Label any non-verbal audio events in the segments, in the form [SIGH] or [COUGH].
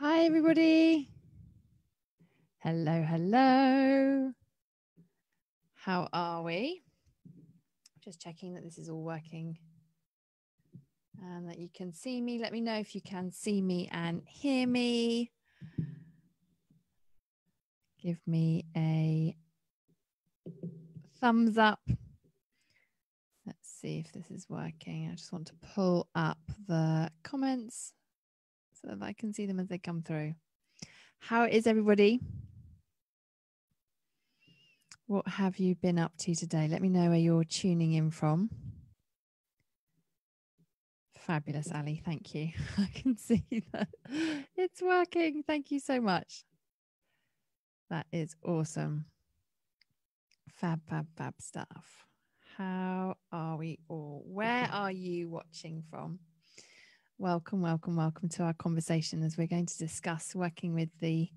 Hi, everybody. Hello, hello. How are we? Just checking that this is all working and that you can see me. Let me know if you can see me and hear me. Give me a thumbs up. Let's see if this is working. I just want to pull up the comments so that I can see them as they come through. How is everybody? What have you been up to today? Let me know where you're tuning in from. Fabulous, Ali. Thank you. [LAUGHS] I can see that it's working. Thank you so much. That is awesome. Fab, fab, fab stuff. How are we all? Where are you watching from? Welcome, welcome, welcome to our conversation as we're going to discuss working with the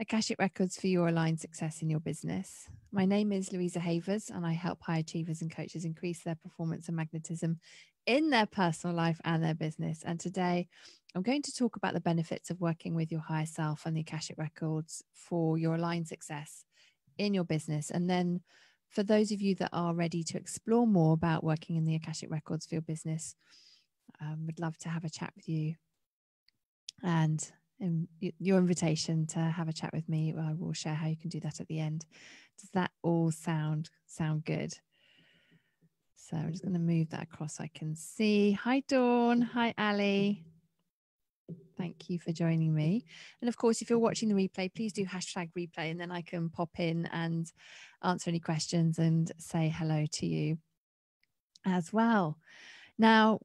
Akashic Records for your aligned success in your business. My name is Louisa Havers, and I help high achievers and coaches increase their performance and magnetism in their personal life and their business. And today, I'm going to talk about the benefits of working with your higher self and the Akashic Records for your aligned success in your business. And then, for those of you that are ready to explore more about working in the Akashic Records for your business, um, would love to have a chat with you. And um, your invitation to have a chat with me, I will share how you can do that at the end. Does that all sound sound good? So I'm just going to move that across so I can see. Hi, Dawn. Hi, Ali. Thank you for joining me. And of course, if you're watching the replay, please do hashtag replay and then I can pop in and answer any questions and say hello to you as well. Now,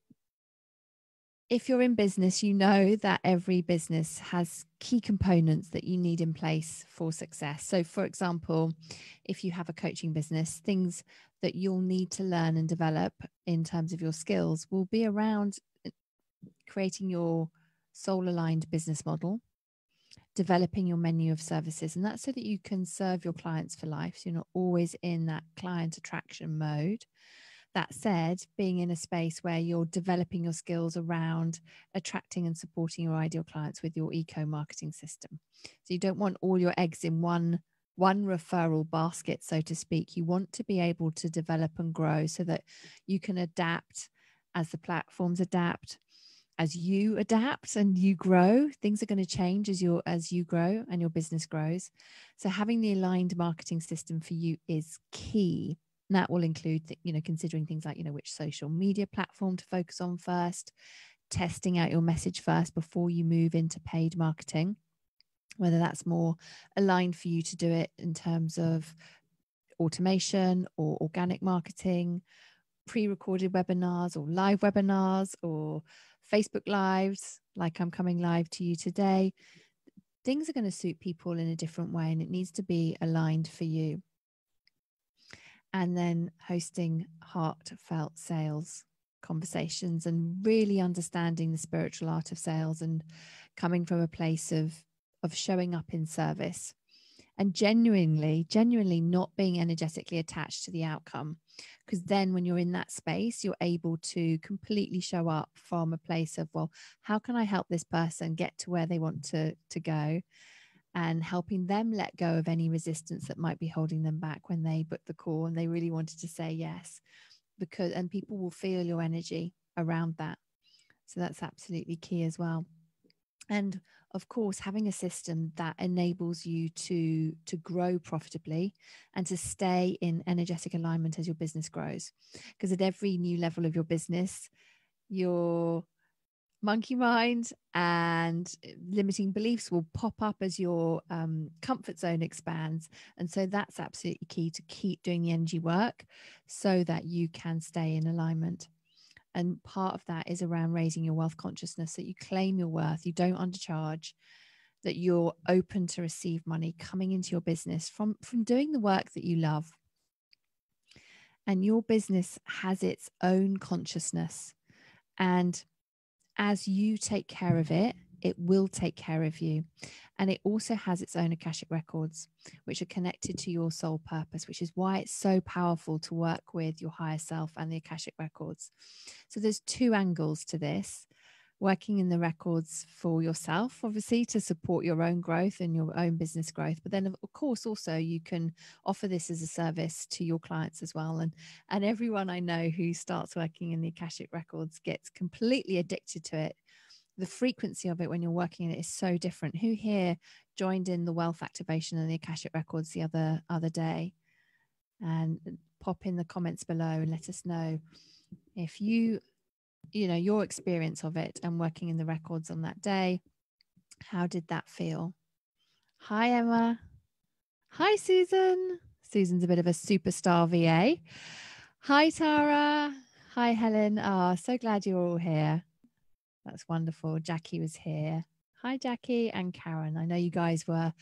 if you're in business, you know that every business has key components that you need in place for success. So, for example, if you have a coaching business, things that you'll need to learn and develop in terms of your skills will be around uh, creating your soul aligned business model, developing your menu of services. And that's so that you can serve your clients for life. So, you're not always in that client attraction mode that said, being in a space where you're developing your skills around attracting and supporting your ideal clients with your eco marketing system. So you don't want all your eggs in one one referral basket so to speak. You want to be able to develop and grow so that you can adapt as the platforms adapt as you adapt and you grow. Things are going to change as you as you grow and your business grows. So having the aligned marketing system for you is key that will include, you know, considering things like, you know, which social media platform to focus on first, testing out your message first before you move into paid marketing, whether that's more aligned for you to do it in terms of automation or organic marketing, pre recorded webinars or live webinars or Facebook Lives, like I'm coming live to you today. Things are going to suit people in a different way and it needs to be aligned for you and then hosting heartfelt sales conversations and really understanding the spiritual art of sales and coming from a place of of showing up in service and genuinely genuinely not being energetically attached to the outcome. Because then when you're in that space you're able to completely show up from a place of well how can i help this person get to where they want to to go and helping them let go of any resistance that might be holding them back when they booked the call and they really wanted to say yes because and people will feel your energy around that. So that's absolutely key as well. And of course having a system that enables you to to grow profitably and to stay in energetic alignment as your business grows. Because at every new level of your business your monkey mind and limiting beliefs will pop up as your um, comfort zone expands. And so that's absolutely key to keep doing the energy work so that you can stay in alignment. And part of that is around raising your wealth consciousness that you claim your worth, you don't undercharge, that you're open to receive money coming into your business from, from doing the work that you love. And your business has its own consciousness. And as you take care of it, it will take care of you. And it also has its own Akashic records, which are connected to your soul purpose, which is why it's so powerful to work with your higher self and the Akashic records. So there's two angles to this. Working in the records for yourself, obviously, to support your own growth and your own business growth. But then, of course, also you can offer this as a service to your clients as well. And and everyone I know who starts working in the Akashic records gets completely addicted to it. The frequency of it when you're working in it is so different. Who here joined in the wealth activation and the Akashic records the other other day? And pop in the comments below and let us know if you you know your experience of it and working in the records on that day. How did that feel? Hi emma. Hi susan. Susan's a bit of a superstar va hi tara. Hi helen. Oh so glad you're all here. That's wonderful. Jackie was here. Hi jackie and karen. I know you guys were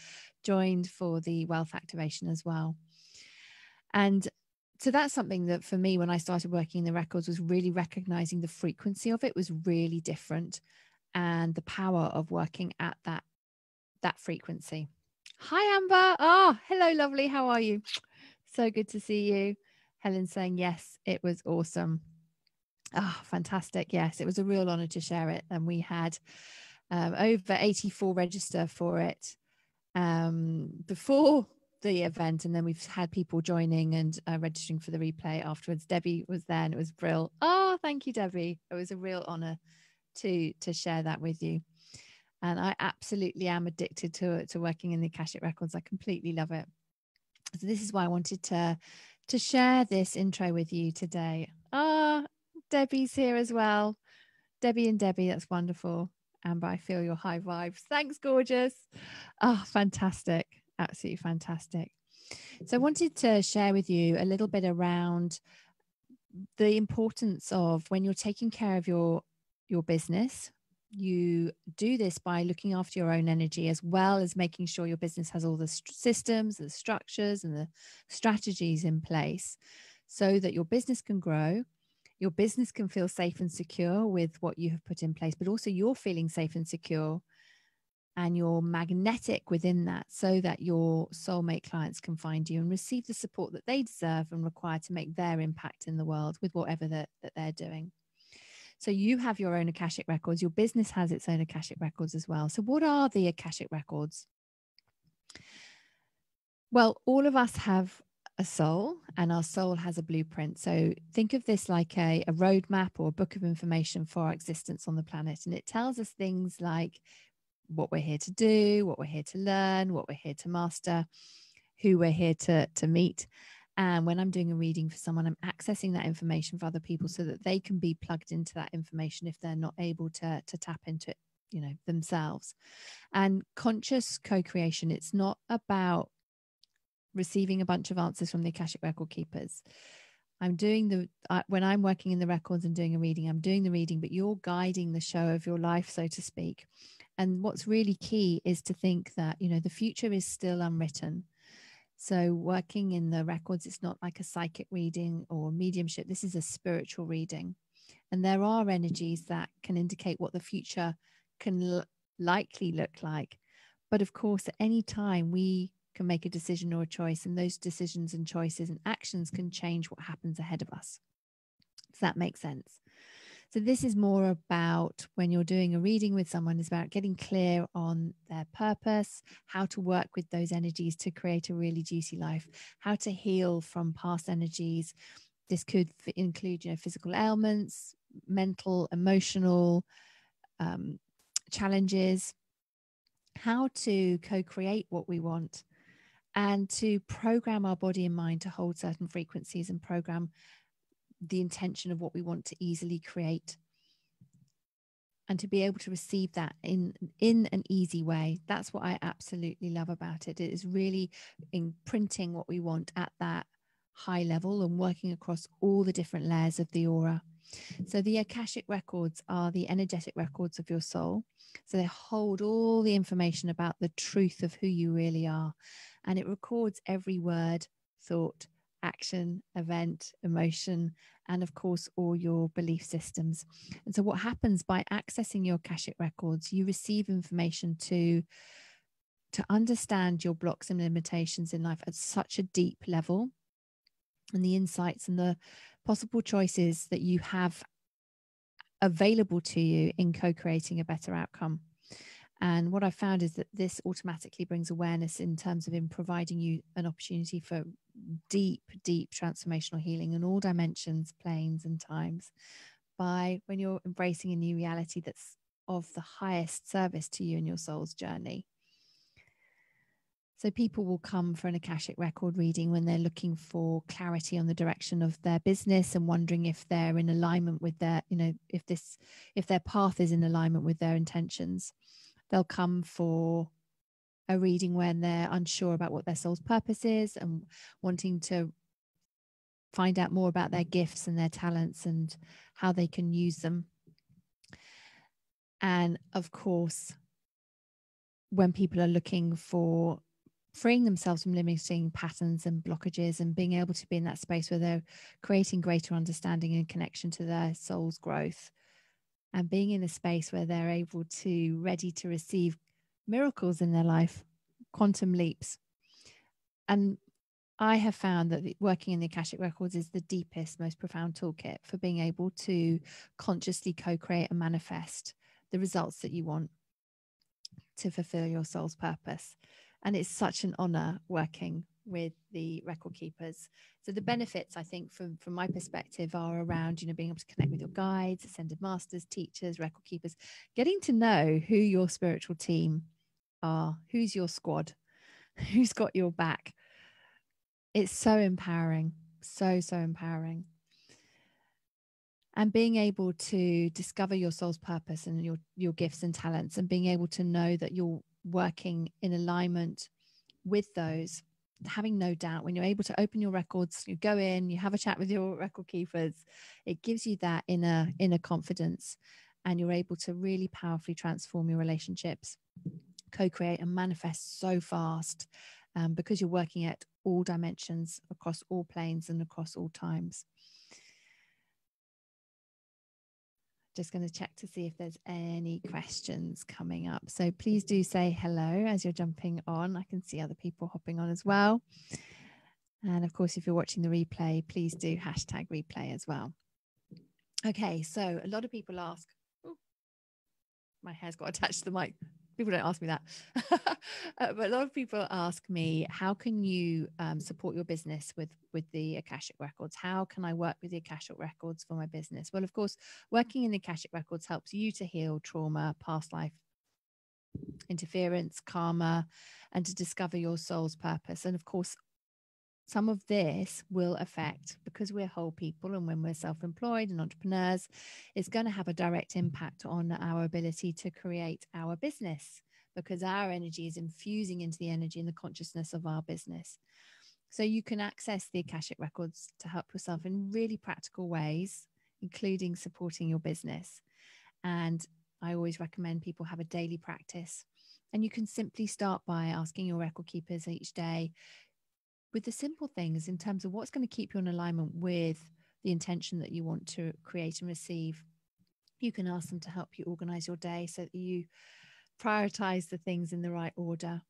joined for the wealth activation as well. And so that's something that for me when i started working in the records was really recognizing the frequency of it was really different and the power of working at that that frequency. Hi amber. Oh hello lovely. How are you? So good to see you. Helen saying yes it was awesome. Oh fantastic. Yes it was a real honor to share it. And we had um, over 84 register for it um, before the event and then we've had people joining and uh, registering for the replay afterwards. Debbie was there and it was brill oh thank you debbie. It was a real honor to to share that with you. And i absolutely am addicted to to working in the akashic records. I completely love it. So this is why i wanted to to share this intro with you today. Ah oh, debbie's here as well. Debbie and debbie that's wonderful. Amber i feel your high vibes. Thanks gorgeous. Oh fantastic absolutely fantastic. So I wanted to share with you a little bit around the importance of when you're taking care of your your business you do this by looking after your own energy as well as making sure your business has all the st- systems the structures and the strategies in place so that your business can grow your business can feel safe and secure with what you have put in place but also you're feeling safe and secure and you're magnetic within that so that your soulmate clients can find you and receive the support that they deserve and require to make their impact in the world with whatever that, that they're doing. So you have your own Akashic records, your business has its own Akashic records as well. So, what are the Akashic records? Well, all of us have a soul and our soul has a blueprint. So think of this like a, a roadmap or a book of information for our existence on the planet. And it tells us things like what we're here to do, what we're here to learn, what we're here to master, who we're here to, to meet. And when I'm doing a reading for someone, I'm accessing that information for other people so that they can be plugged into that information if they're not able to, to tap into it, you know, themselves. And conscious co-creation, it's not about receiving a bunch of answers from the Akashic record keepers. I'm doing the uh, when I'm working in the records and doing a reading, I'm doing the reading, but you're guiding the show of your life, so to speak and what's really key is to think that you know the future is still unwritten. So working in the records it's not like a psychic reading or mediumship. This is a spiritual reading. And there are energies that can indicate what the future can l- likely look like. But of course at any time we can make a decision or a choice and those decisions and choices and actions can change what happens ahead of us. Does that make sense so this is more about when you're doing a reading with someone is about getting clear on their purpose, how to work with those energies to create a really juicy life, how to heal from past energies. This could include, you know, physical ailments, mental, emotional um, challenges, how to co-create what we want and to program our body and mind to hold certain frequencies and program the intention of what we want to easily create. And to be able to receive that in in an easy way. That's what i absolutely love about it. It is really imprinting what we want at that high level and working across all the different layers of the aura. So the akashic records are the energetic records of your soul. So they hold all the information about the truth of who you really are. And it records every word thought action, event, emotion, and of course, all your belief systems. And so, what happens by accessing your Akashic records, you receive information to to understand your blocks and limitations in life at such a deep level and the insights and the possible choices that you have available to you in co creating a better outcome. And what I found is that this automatically brings awareness in terms of in providing you an opportunity for deep, deep transformational healing in all dimensions, planes, and times by when you're embracing a new reality that's of the highest service to you in your soul's journey. So people will come for an Akashic record reading when they're looking for clarity on the direction of their business and wondering if they're in alignment with their, you know, if this, if their path is in alignment with their intentions. They'll come for a reading when they're unsure about what their soul's purpose is and wanting to find out more about their gifts and their talents and how they can use them. And of course, when people are looking for freeing themselves from limiting patterns and blockages and being able to be in that space where they're creating greater understanding and connection to their soul's growth and being in a space where they're able to ready to receive miracles in their life quantum leaps. And i have found that working in the akashic records is the deepest most profound toolkit for being able to consciously co-create and manifest the results that you want to fulfill your soul's purpose. And it's such an honor working with the record keepers. So the benefits i think from from my perspective are around you know being able to connect with your guides ascended masters teachers record keepers getting to know who your spiritual team are who's your squad? [LAUGHS] Who's got your back? It's so empowering so so empowering. And being able to discover your soul's purpose and your your gifts and talents and being able to know that you're working in alignment with those having no doubt when you're able to open your records you go in you have a chat with your [LAUGHS] record keepers it gives you that inner inner confidence and you're able to really powerfully transform your relationships co-create and manifest so fast um, because you're working at all dimensions across all planes and across all times just going to check to see if there's any questions coming up. So please do say hello as you're jumping on. I can see other people hopping on as well. And of course, if you're watching the replay, please do hashtag replay as well. Okay, so a lot of people ask, my hair's got attached [LAUGHS] to the mic people don't ask me that. [LAUGHS] Uh, but a lot of people ask me how can you um, support your business with with the akashic records? How can i work with the akashic records for my business? Well of course working in the akashic records helps you to heal trauma past life interference karma and to discover your soul's purpose. And of course some of this will affect because we're whole people and when we're self-employed and entrepreneurs it's going to have a direct impact on our ability to create our business because our energy is infusing into the energy and the consciousness of our business. So you can access the akashic records to help yourself in really practical ways including supporting your business. And i always recommend people have a daily practice. And you can simply start by asking your record keepers each day with the simple things in terms of what's going to keep you in alignment with the intention that you want to create and receive. You can ask them to help you organize your day so that you prioritize the things in the right order.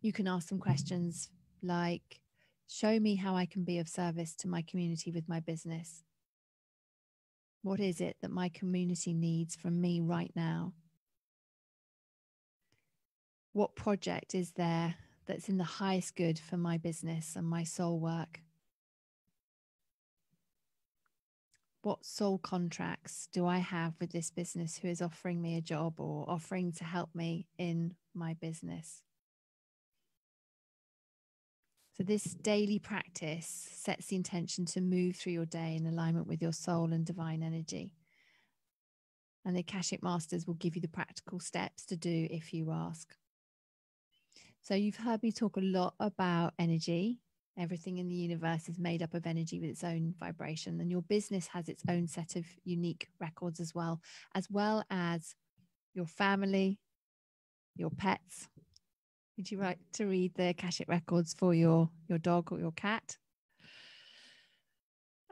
You can ask them questions like, Show me how I can be of service to my community with my business. What is it that my community needs from me right now? What project is there that's in the highest good for my business and my soul work? What soul contracts do I have with this business who is offering me a job or offering to help me in my business? So, this daily practice sets the intention to move through your day in alignment with your soul and divine energy. And the Akashic Masters will give you the practical steps to do if you ask. So you've heard me talk a lot about energy. Everything in the universe is made up of energy with its own vibration, and your business has its own set of unique records as well, as well as your family, your pets. Would you like to read the Akashic records for your, your dog or your cat?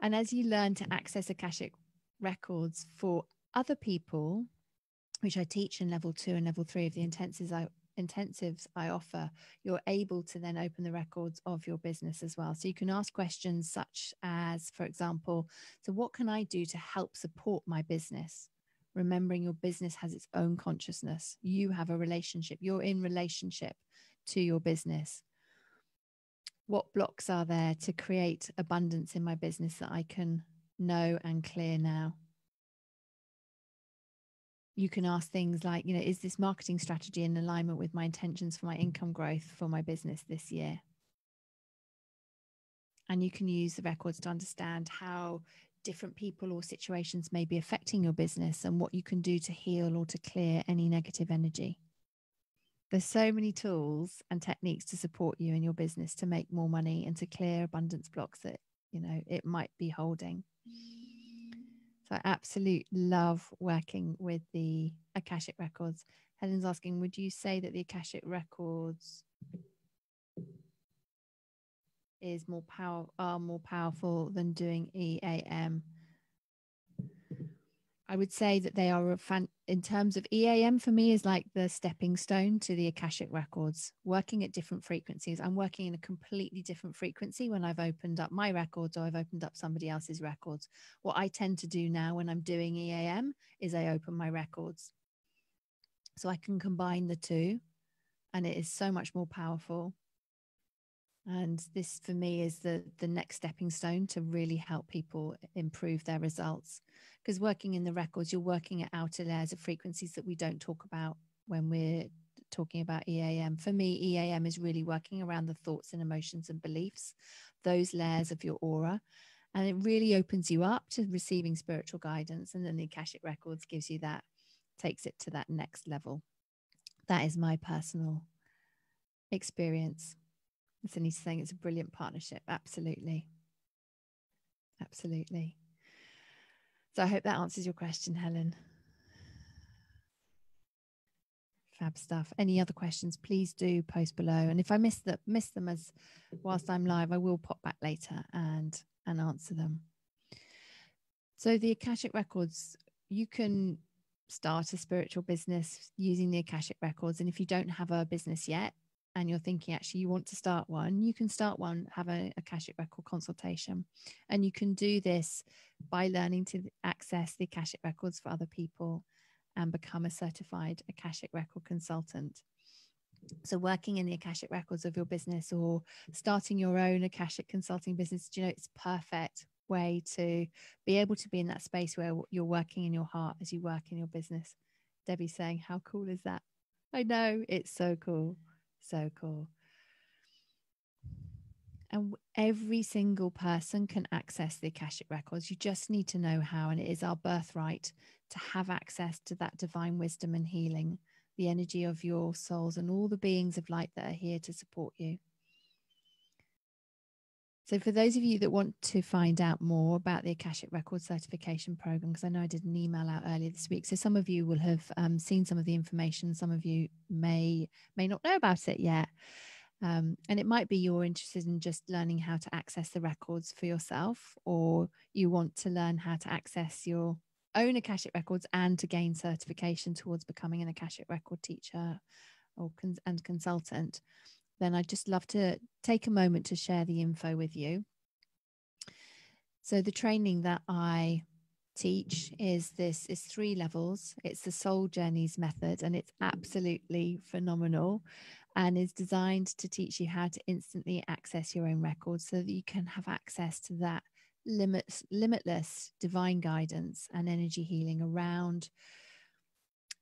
And as you learn to access Akashic records for other people, which I teach in level two and level three of the intensives I intensives I offer, you're able to then open the records of your business as well. So you can ask questions such as, for example, so what can I do to help support my business? Remembering your business has its own consciousness. You have a relationship, you're in relationship to your business. What blocks are there to create abundance in my business that I can know and clear now? You can ask things like, you know, is this marketing strategy in alignment with my intentions for my income growth for my business this year? And you can use the records to understand how different people or situations may be affecting your business and what you can do to heal or to clear any negative energy. There's so many tools and techniques to support you in your business to make more money and to clear abundance blocks that, you know, it might be holding. So I absolutely love working with the Akashic Records. Helen's asking, would you say that the Akashic Records is more power are more powerful than doing EAM? I would say that they are a fan in terms of EAM for me is like the stepping stone to the Akashic records, working at different frequencies. I'm working in a completely different frequency when I've opened up my records or I've opened up somebody else's records. What I tend to do now when I'm doing EAM is I open my records. So I can combine the two and it is so much more powerful. And this for me is the the next stepping stone to really help people improve their results because working in the records, you're working at outer layers of frequencies that we don't talk about when we're talking about EAM. For me, EAM is really working around the thoughts and emotions and beliefs, those layers of your aura. And it really opens you up to receiving spiritual guidance. And then the Akashic Records gives you that, takes it to that next level. That is my personal experience. Cindy's saying it's a brilliant partnership. Absolutely. Absolutely. So I hope that answers your question, Helen. Fab stuff. Any other questions, please do post below. And if I miss that miss them as whilst I'm live, I will pop back later and and answer them. So the Akashic Records, you can start a spiritual business using the Akashic Records. And if you don't have a business yet, and you're thinking actually you want to start one, you can start one, have a Akashic Record consultation. And you can do this by learning to access the Akashic Records for other people and become a certified Akashic Record consultant. So, working in the Akashic Records of your business or starting your own Akashic consulting business, do you know, it's perfect way to be able to be in that space where you're working in your heart as you work in your business. Debbie's saying, How cool is that? I know it's so cool. So cool. And every single person can access the Akashic Records. You just need to know how. And it is our birthright to have access to that divine wisdom and healing, the energy of your souls and all the beings of light that are here to support you. So, for those of you that want to find out more about the Akashic Record Certification Program, because I know I did an email out earlier this week, so some of you will have um, seen some of the information, some of you may may not know about it yet, um, and it might be you're interested in just learning how to access the records for yourself, or you want to learn how to access your own Akashic records and to gain certification towards becoming an Akashic record teacher or cons- and consultant then I'd just love to take a moment to share the info with you. So the training that I teach is this is three levels. It's the soul journeys method and it's absolutely phenomenal and is designed to teach you how to instantly access your own records so that you can have access to that limits limitless divine guidance and energy healing around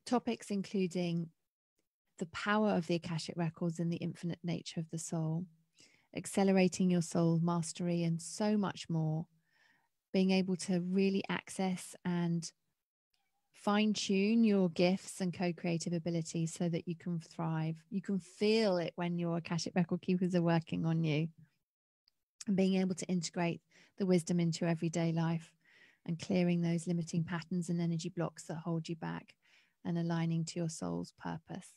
topics including the power of the Akashic records and the infinite nature of the soul, accelerating your soul mastery, and so much more. Being able to really access and fine tune your gifts and co creative abilities so that you can thrive. You can feel it when your Akashic record keepers are working on you. And being able to integrate the wisdom into your everyday life and clearing those limiting patterns and energy blocks that hold you back and aligning to your soul's purpose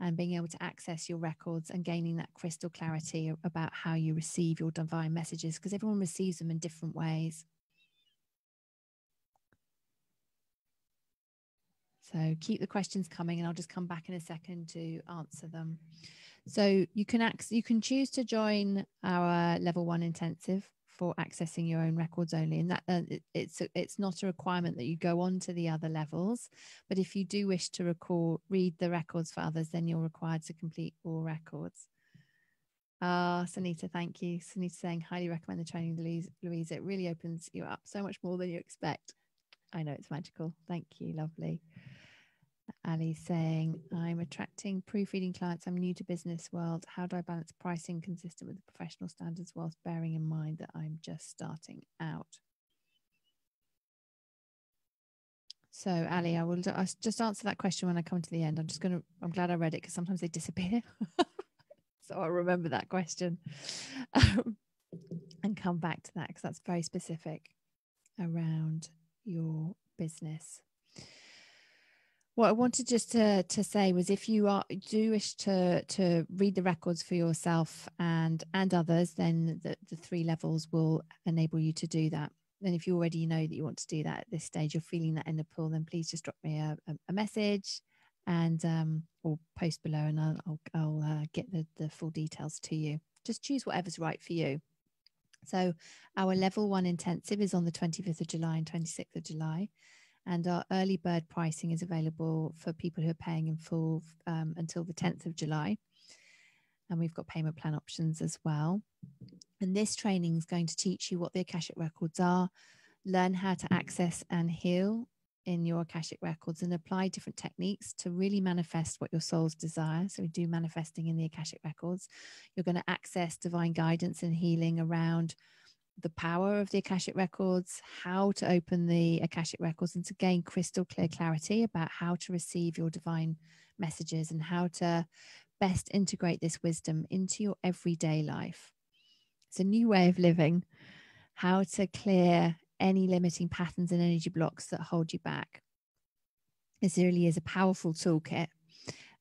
and being able to access your records and gaining that crystal clarity about how you receive your divine messages because everyone receives them in different ways. So keep the questions coming, and I'll just come back in a second to answer them. So you can act, you can choose to join our level one intensive for accessing your own records only, and that uh, it, it's it's not a requirement that you go on to the other levels. But if you do wish to record read the records for others, then you're required to complete all records. Ah, uh, Sanita, thank you. Sanita saying, highly recommend the training, Louise. Louise, it really opens you up so much more than you expect. I know it's magical. Thank you. Lovely. Ali saying, I'm attracting proofreading clients. I'm new to business world. How do I balance pricing consistent with the professional standards whilst bearing in mind that I'm just starting out? So, Ali, I will just answer that question when I come to the end. I'm just going to, I'm glad I read it because sometimes they disappear. [LAUGHS] so I'll remember that question um, and come back to that because that's very specific around your business. What I wanted just to, to say was if you are do wish to to read the records for yourself and and others, then the, the three levels will enable you to do that. And if you already know that you want to do that at this stage, you're feeling that in the pool, then please just drop me a, a, message and um, or post below, and I'll I'll, I'll uh, get the the full details to you. Just choose whatever's right for you. So our level one intensive is on the 25th of July and 26th of July. And our early bird pricing is available for people who are paying in full um, until the 10th of July. And we've got payment plan options as well. And this training is going to teach you what the Akashic records are, learn how to access and heal in your Akashic records and apply different techniques to really manifest what your soul's desire. So, we do manifesting in the Akashic records. You're going to access divine guidance and healing around the power of the Akashic records, how to open the Akashic records, and to gain crystal clear clarity about how to receive your divine messages and how to best integrate this wisdom into your everyday life. It's a new way of living, how to clear any limiting patterns and energy blocks that hold you back. This really is a powerful toolkit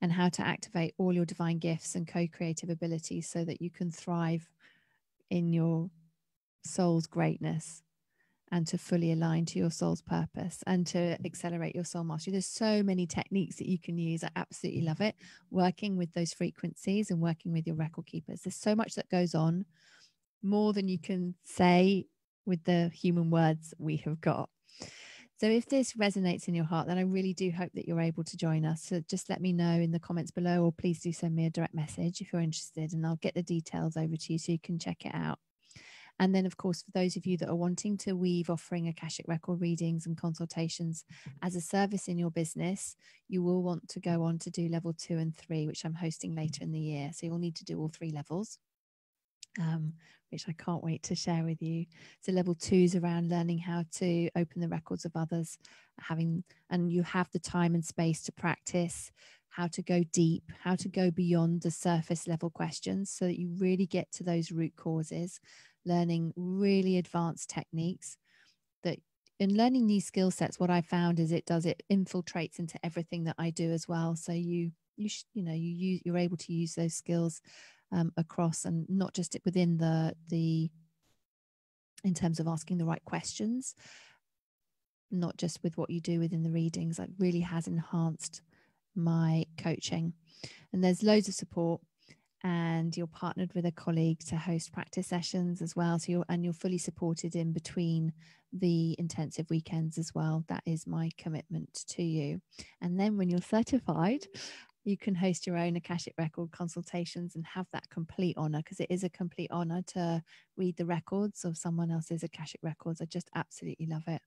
and how to activate all your divine gifts and co creative abilities so that you can thrive in your soul's greatness and to fully align to your soul's purpose and to accelerate your soul mastery. There's so many techniques that you can use. I absolutely love it. Working with those frequencies and working with your record keepers. There's so much that goes on, more than you can say with the human words we have got. So if this resonates in your heart, then I really do hope that you're able to join us. So just let me know in the comments below, or please do send me a direct message if you're interested, and I'll get the details over to you so you can check it out. And then, of course, for those of you that are wanting to weave offering Akashic record readings and consultations as a service in your business, you will want to go on to do level two and three, which I'm hosting later in the year. So you'll need to do all three levels. Um, which I can't wait to share with you. So level two is around learning how to open the records of others, having and you have the time and space to practice how to go deep, how to go beyond the surface level questions so that you really get to those root causes learning really advanced techniques that in learning these skill sets what i found is it does it infiltrates into everything that i do as well. So you you sh- you know you use you're able to use those skills um, across and not just within the the in terms of asking the right questions not just with what you do within the readings it really has enhanced my coaching. And there's loads of support and you're partnered with a colleague to host practice sessions as well. So you're and you're fully supported in between the intensive weekends as well. That is my commitment to you. And then when you're certified, you can host your own Akashic record consultations and have that complete honor because it is a complete honor to read the records of someone else's Akashic records. I just absolutely love it.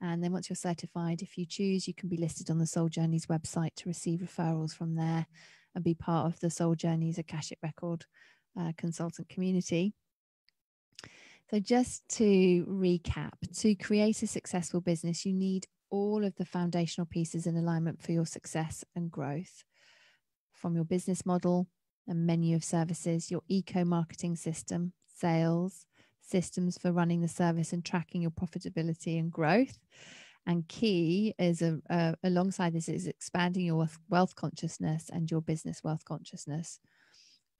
And then once you're certified, if you choose, you can be listed on the Soul Journeys website to receive referrals from there and be part of the Soul Journeys Akashic Record uh, consultant community. So, just to recap, to create a successful business, you need all of the foundational pieces in alignment for your success and growth from your business model and menu of services, your eco marketing system, sales, systems for running the service and tracking your profitability and growth, and key is a, alongside this is expanding your wealth consciousness and your business wealth consciousness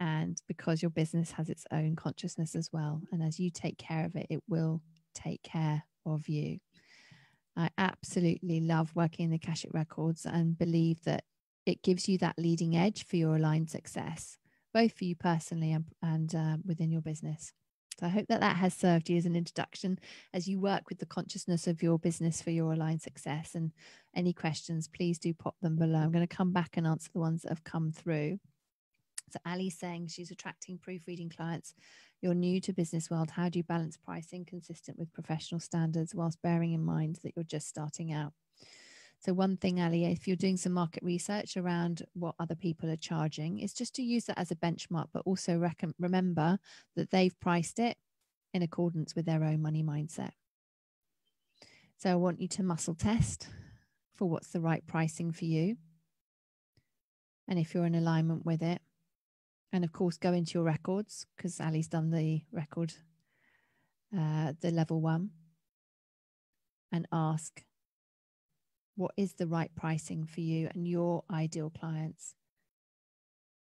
and because your business has its own consciousness as well and as you take care of it it will take care of you I absolutely love working in the Akashic Records and believe that it gives you that leading edge for your aligned success, both for you personally and, and uh, within your business. So I hope that that has served you as an introduction as you work with the consciousness of your business for your aligned success. And any questions, please do pop them below. I'm going to come back and answer the ones that have come through. So Ali's saying she's attracting proofreading clients. You're new to business world. How do you balance pricing consistent with professional standards whilst bearing in mind that you're just starting out? So one thing, Ali, if you're doing some market research around what other people are charging, is just to use that as a benchmark, but also remember that they've priced it in accordance with their own money mindset. So I want you to muscle test for what's the right pricing for you. And if you're in alignment with it, and of course, go into your records because Ali's done the record, uh, the level one, and ask what is the right pricing for you and your ideal clients?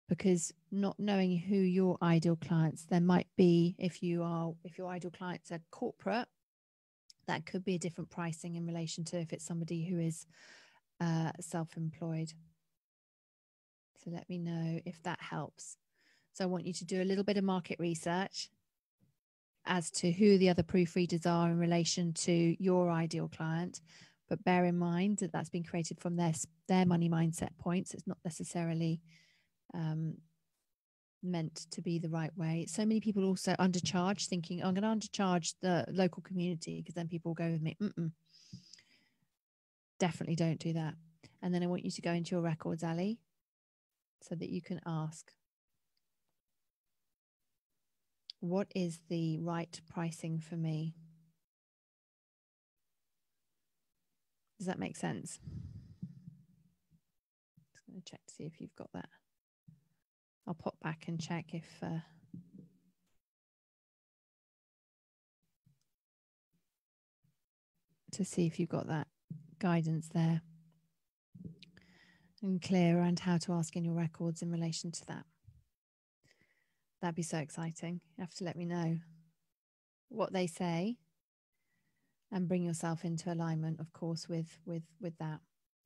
Because not knowing who your ideal clients there might be if you are if your ideal clients are corporate that could be a different pricing in relation to if it's somebody who is uh, self-employed. So let me know if that helps. So i want you to do a little bit of market research as to who the other proofreaders are in relation to your ideal client but bear in mind that that's been created from their their money mindset points. It's not necessarily um, meant to be the right way. So many people also undercharge thinking oh, i'm going to undercharge the local community because then people will go with me. Mm-mm. definitely don't do that. And then i want you to go into your records Ali so that you can ask what is the right pricing for me Does that make sense? Just going to check to see if you've got that. I'll pop back and check if. Uh, to see if you've got that guidance there and clear around how to ask in your records in relation to that. That'd be so exciting. You have to let me know what they say and bring yourself into alignment of course with with with that.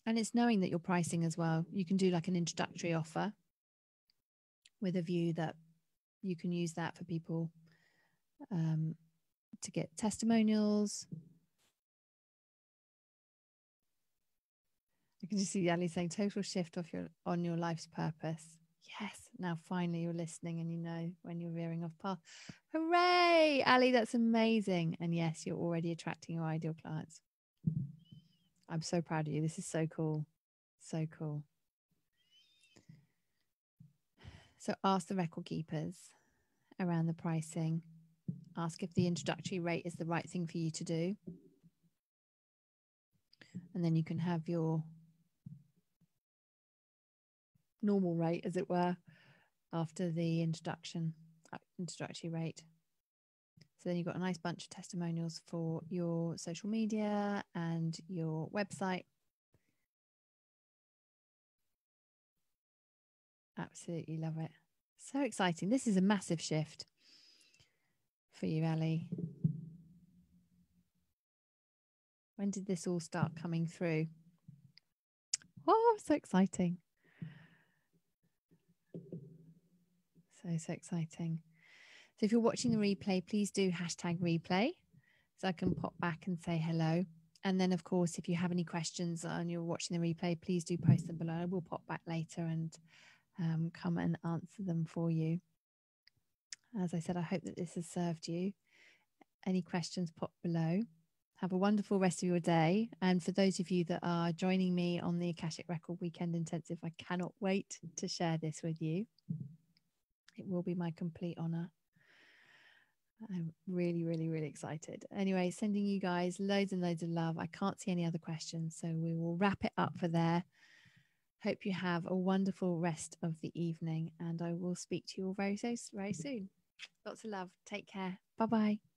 And it's knowing that you're pricing as well. You can do like an introductory offer with a view that you can use that for people um, to get testimonials. I can just see Ali saying total shift off your on your life's purpose yes, now finally you're listening and you know when you're veering off path. Hooray, Ali, that's amazing. And yes, you're already attracting your ideal clients. I'm so proud of you. This is so cool. So cool. So ask the record keepers around the pricing. Ask if the introductory rate is the right thing for you to do. And then you can have your normal rate, as it were, after the introduction, uh, introductory rate. So then you've got a nice bunch of testimonials for your social media and your website. Absolutely love it. So exciting. This is a massive shift for you, Ali. When did this all start coming through? Oh, so exciting. So, so exciting. So if you're watching the replay, please do hashtag replay so I can pop back and say hello. And then, of course, if you have any questions and you're watching the replay, please do post them below. We'll pop back later and um, come and answer them for you. As I said, I hope that this has served you. Any questions, pop below. Have a wonderful rest of your day. And for those of you that are joining me on the Akashic Record Weekend Intensive, I cannot wait to share this with you. It will be my complete honor. I'm really, really, really excited. Anyway, sending you guys loads and loads of love. I can't see any other questions, so we will wrap it up for there. Hope you have a wonderful rest of the evening, and I will speak to you all very, very soon. Lots of love. Take care. Bye bye.